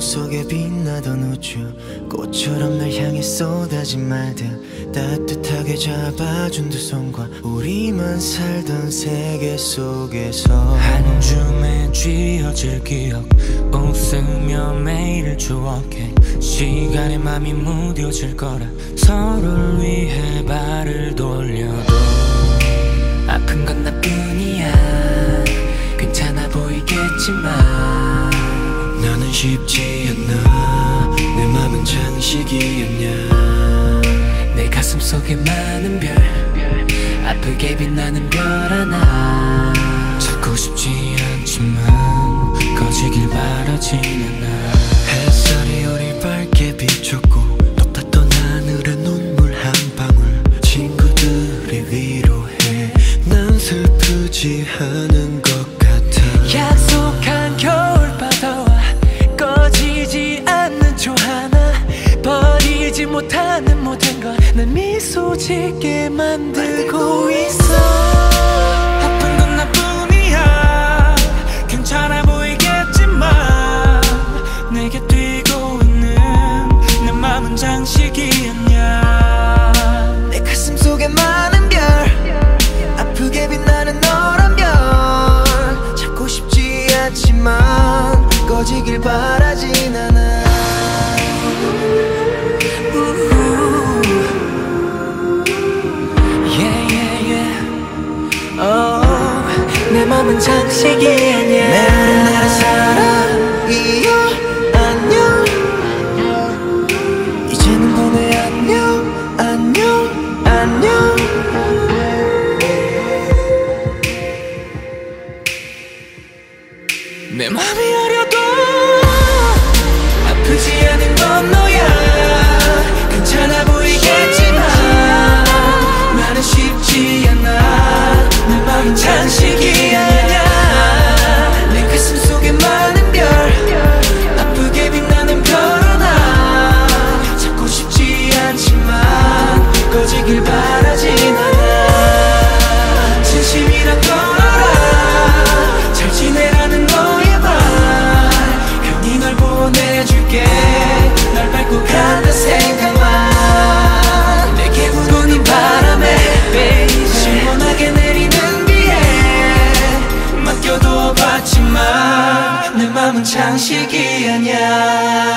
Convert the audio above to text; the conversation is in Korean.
속에 빛나던 우주. 꽃처럼 날 향해 쏟아진 말들. 따뜻하게 잡아준 두 손과 우리만 살던 세계 속에서. 한 줌에 쥐어질 기억 웃으며 매일을 추억해. 시간에 맘이 무뎌질 거라 서로를 위해 발을 돌려도 아픈 건 나뿐이야. 괜찮아 보이겠지만 쉽지 않아. 내 맘은 장식이었냐. 내 가슴 속에 많은 별 아프게 빛나는 별 하나. 찾고 싶지 않지만 꺼지길 바라진 않아. 햇살이 우리 밝게 비췄고 높았던 하늘에 눈물 한 방울. 친구들이 위로해. 난 슬프지 않은 못하는 모든 걸 날 미소 짓게 만들고 있어. 아픈 건 나뿐이야. 괜찮아 보이겠지만 내게 뛰고 있는 내 맘은 장식이었냐 꿈은 장식이 아니야. 내 우리나라 사랑이요. 안녕. 이제는 보내 안녕 안녕 안녕. 내 맘이 어려도 아프지 않은 창식이 아냐